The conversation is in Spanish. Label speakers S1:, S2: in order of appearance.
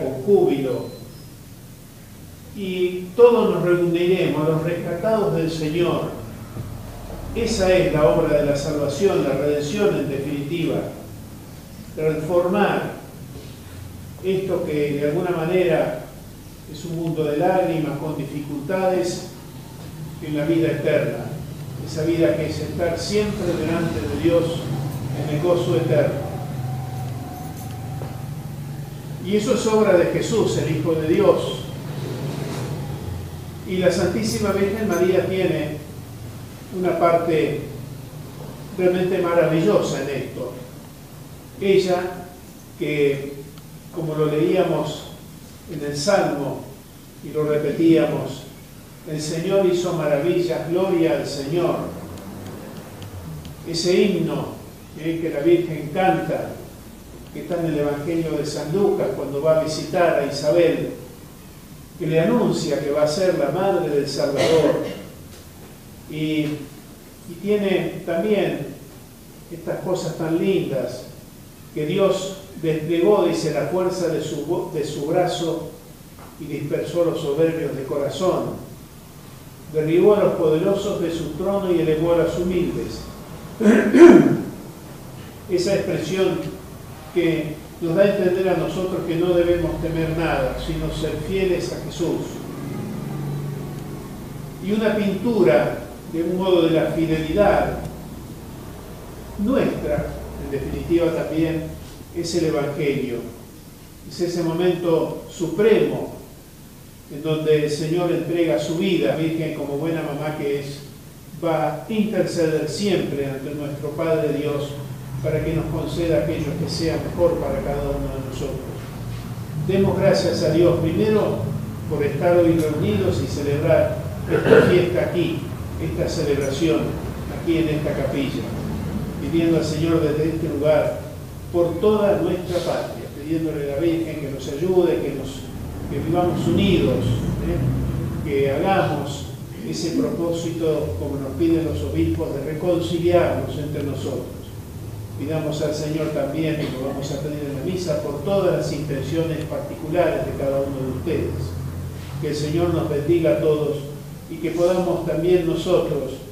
S1: con júbilo. Y todos nos reuniremos, los rescatados del Señor. Esa es la obra de la salvación, la redención en definitiva. Transformar esto que de alguna manera es un mundo de lágrimas, con dificultades, en la vida eterna. Esa vida que es estar siempre delante de Dios en el gozo eterno. Y eso es obra de Jesús, el Hijo de Dios. Y la Santísima Virgen María tiene una parte realmente maravillosa en esto. Ella, que como lo leíamos en el Salmo y lo repetíamos, el Señor hizo maravillas, gloria al Señor. Ese himno eh, que la Virgen canta, que está en el Evangelio de San Lucas cuando va a visitar a Isabel, que le anuncia que va a ser la madre del Salvador. Y, tiene también estas cosas tan lindas que Dios desplegó, dice, la fuerza de su, de su brazo y dispersó los soberbios de corazón. Derribó a los poderosos de su trono y elevó a los humildes. Esa expresión que nos da a entender a nosotros que no debemos temer nada, sino ser fieles a Jesús. Y una pintura de un modo de la fidelidad nuestra, en definitiva también, es el Evangelio. Es ese momento supremo en donde el Señor entrega su vida, Virgen como buena mamá que es, va a interceder siempre ante nuestro Padre Dios para que nos conceda aquello que sea mejor para cada uno de nosotros. Demos gracias a Dios primero por estar hoy reunidos y celebrar esta fiesta aquí, esta celebración aquí en esta capilla, pidiendo al Señor desde este lugar por toda nuestra patria, pidiéndole a la Virgen que nos ayude, que, nos, que vivamos unidos, ¿eh? que hagamos ese propósito, como nos piden los obispos, de reconciliarnos entre nosotros. Pidamos al Señor también, y lo vamos a pedir en la misa, por todas las intenciones particulares de cada uno de ustedes. Que el Señor nos bendiga a todos y que podamos también nosotros